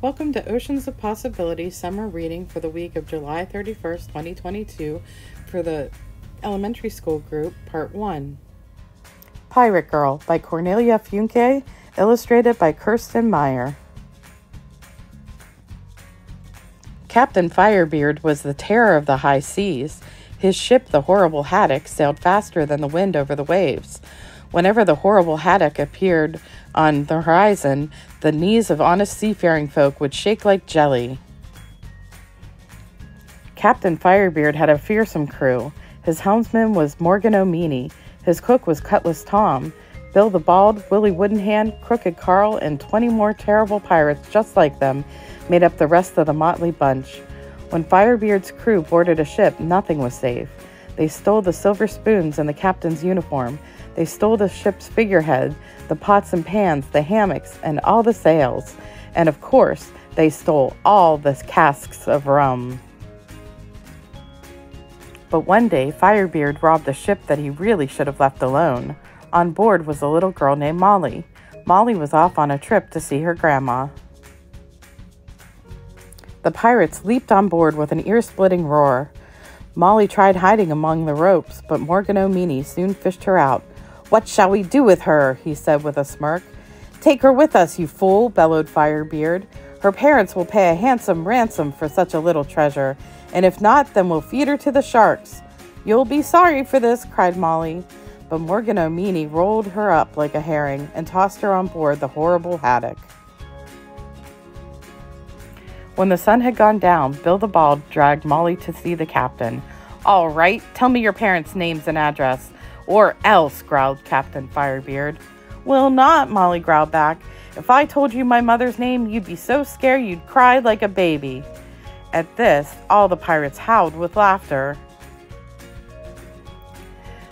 Welcome to Oceans of Possibility summer reading for the week of July 31st, 2022, for the elementary school group, part 1. Pirate Girl by Cornelia Funke, illustrated by Kerstin Meyer. Captain Firebeard was the terror of the high seas. His ship, the Horrible Haddock, sailed faster than the wind over the waves. Whenever the horrible haddock appeared on the horizon, the knees of honest seafaring folk would shake like jelly. Captain Firebeard had a fearsome crew. His helmsman was Morgan O'Meany. His cook was Cutlass Tom. Bill the Bald, Willie Woodenhand, Crooked Carl, and 20 more terrible pirates just like them made up the rest of the motley bunch. When Firebeard's crew boarded a ship, nothing was safe. They stole the silver spoons and the captain's uniform. They stole the ship's figurehead, the pots and pans, the hammocks, and all the sails. And of course, they stole all the casks of rum. But one day, Firebeard robbed a ship that he really should have left alone. On board was a little girl named Molly. Molly was off on a trip to see her grandma. The pirates leaped on board with an ear splitting roar. Molly tried hiding among the ropes, but Morgan O'Meany soon fished her out, what shall we do with her? he said with a smirk. Take her with us, you fool, bellowed Firebeard. Her parents will pay a handsome ransom for such a little treasure, and if not, then we'll feed her to the sharks. You'll be sorry for this, cried Molly. But Morgan O'Meany rolled her up like a herring and tossed her on board the horrible haddock. When the sun had gone down, Bill the Bald dragged Molly to see the captain. All right, tell me your parents' names and address. Or else, growled Captain Firebeard. Will not, Molly growled back. If I told you my mother's name, you'd be so scared you'd cry like a baby. At this, all the pirates howled with laughter.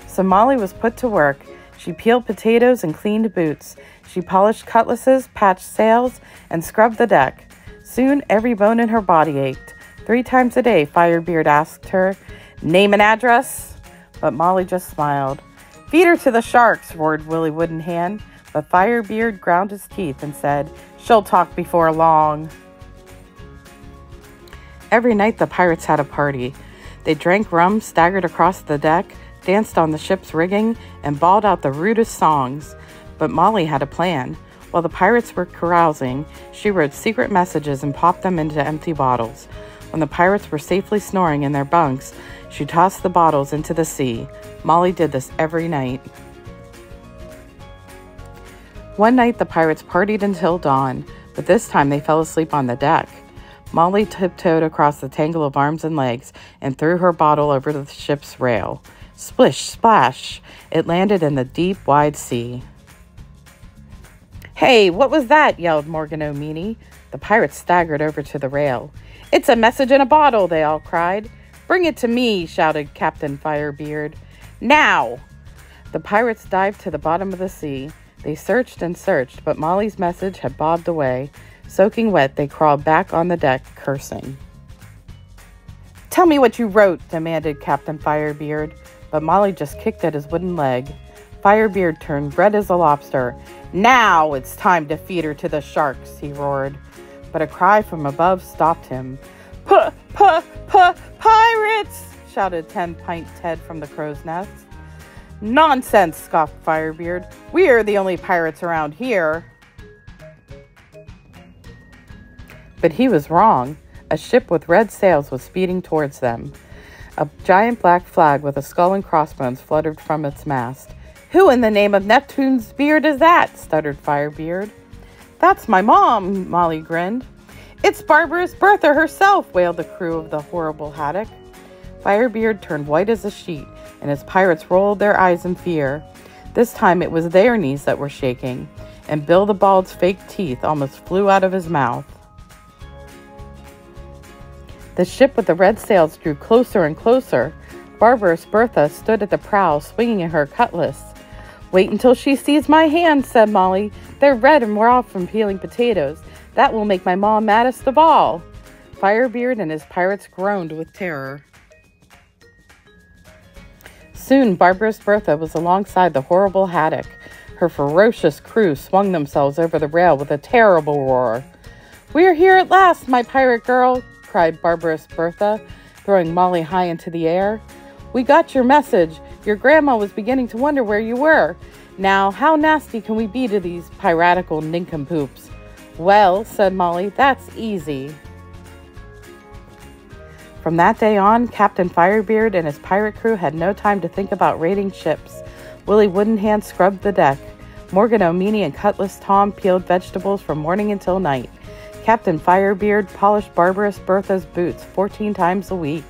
So Molly was put to work. She peeled potatoes and cleaned boots. She polished cutlasses, patched sails, and scrubbed the deck. Soon every bone in her body ached. Three times a day, Firebeard asked her, Name and address? But Molly just smiled. Feed her to the sharks, roared Willie Woodenhand, but Firebeard ground his teeth and said, She'll talk before long. Every night the pirates had a party. They drank rum, staggered across the deck, danced on the ship's rigging, and bawled out the rudest songs. But Molly had a plan. While the pirates were carousing, she wrote secret messages and popped them into empty bottles. When the pirates were safely snoring in their bunks, she tossed the bottles into the sea. Molly did this every night. One night, the pirates partied until dawn, but this time they fell asleep on the deck. Molly tiptoed across the tangle of arms and legs and threw her bottle over the ship's rail. Splish, splash! It landed in the deep, wide sea. Hey, what was that? yelled Morgan O'Meany. The pirates staggered over to the rail. It's a message in a bottle, they all cried. Bring it to me, shouted Captain Firebeard. Now! The pirates dived to the bottom of the sea. They searched and searched, but Molly's message had bobbed away. Soaking wet, they crawled back on the deck, cursing. Tell me what you wrote, demanded Captain Firebeard, but Molly just kicked at his wooden leg. Firebeard turned red as a lobster. Now it's time to feed her to the sharks, he roared. But a cry from above stopped him. Puh, puh, puh, pirates! shouted Ten Pint Ted from the crow's nest. Nonsense, scoffed Firebeard. We're the only pirates around here. But he was wrong. A ship with red sails was speeding towards them. A giant black flag with a skull and crossbones fluttered from its mast. Who in the name of Neptune's beard is that? stuttered Firebeard. That's my mom, Molly grinned. It's Barbarous Bertha herself, wailed the crew of the horrible haddock. Firebeard turned white as a sheet, and his pirates rolled their eyes in fear. This time it was their knees that were shaking, and Bill the Bald's fake teeth almost flew out of his mouth. The ship with the red sails drew closer and closer. Barbarous Bertha stood at the prow, swinging her cutlass. Wait until she sees my hands, said Molly. They're red and raw from peeling potatoes. That will make my mom maddest of all. Firebeard and his pirates groaned with terror. Soon, Barbarous Bertha was alongside the horrible haddock. Her ferocious crew swung themselves over the rail with a terrible roar. We're here at last, my pirate girl, cried barbarous Bertha, throwing Molly high into the air. We got your message. Your grandma was beginning to wonder where you were. Now, how nasty can we be to these piratical nincompoops? Well, said Molly, that's easy. From that day on, Captain Firebeard and his pirate crew had no time to think about raiding ships. Willie Woodenhand scrubbed the deck. Morgan O'Meany and Cutlass Tom peeled vegetables from morning until night. Captain Firebeard polished Barbarous Bertha's boots 14 times a week,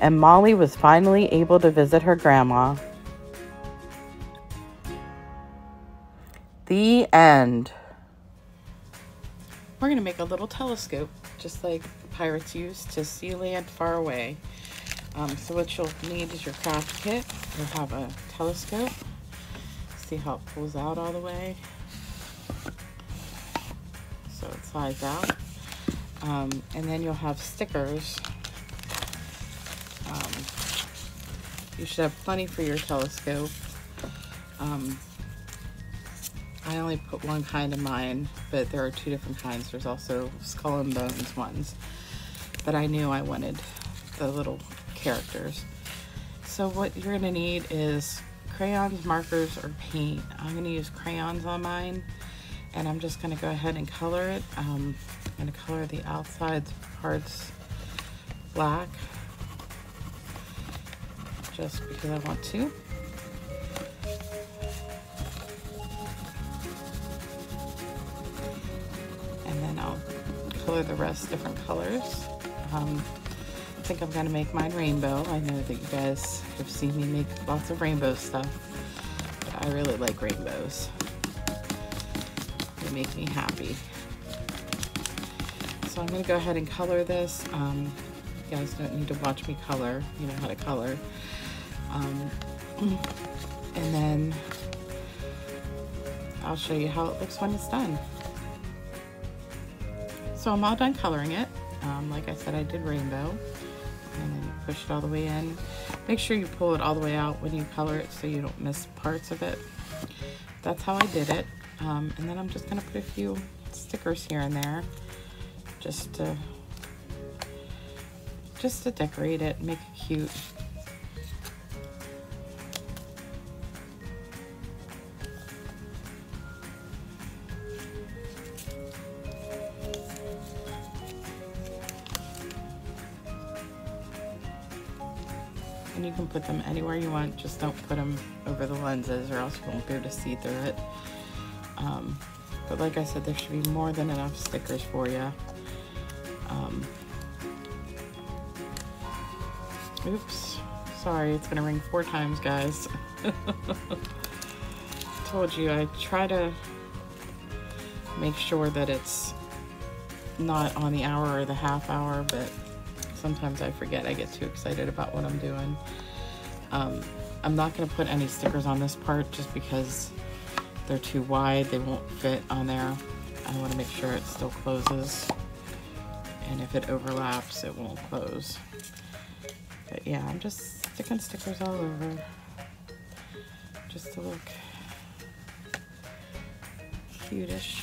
and Molly was finally able to visit her grandma. The end. We're going to make a little telescope, just like the pirates used to see land far away. Um, so what you'll need is your craft kit. You'll have a telescope. See how it pulls out all the way so it slides out. Um, and then you'll have stickers. Um, you should have plenty for your telescope. Um, I only put one kind in mine, but there are two different kinds. There's also skull and bones ones. But I knew I wanted the little characters. So what you're gonna need is crayons, markers, or paint. I'm gonna use crayons on mine and I'm just to go ahead and color it. Um, I'm to color the outside parts black just because I want to. Color the rest different colors. Um, I think I'm to make mine rainbow. I know that you guys have seen me make lots of rainbow stuff, but I really like rainbows They make me happy. So I'm to go ahead and color this. Um, you guys don't need to watch me color. You know how to color. Um, and then I'll show you how it looks when it's done. So I'm all done coloring it. Um, like I said, I did rainbow. And then you push it all the way in. Make sure you pull it all the way out when you color it so you don't miss parts of it. That's how I did it. Um, and then I'm just gonna put a few stickers here and there just to just to decorate it, make it cute. And you can put them anywhere you want, just don't put them over the lenses or else you won't be able to see through it. Um, but like I said, there should be more than enough stickers for you. Um, oops. Sorry, it's gonna ring four times, guys. Told you, I try to make sure that it's not on the hour or the half hour, but sometimes I forget. I get too excited about what I'm doing. Um, I'm not going to put any stickers on this part just because they're too wide, they won't fit on there. I want to make sure it still closes. And if it overlaps, it won't close. But yeah, I'm just sticking stickers all over. Just to look cutish.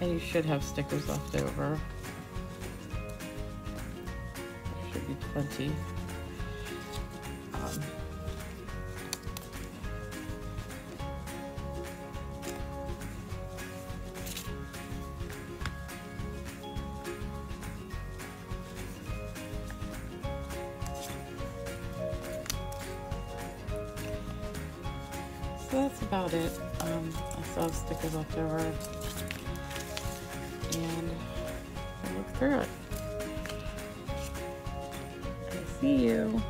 And you should have stickers left over. There should be plenty. Um, so that's about it. Um, I still have stickers left over it. I see you.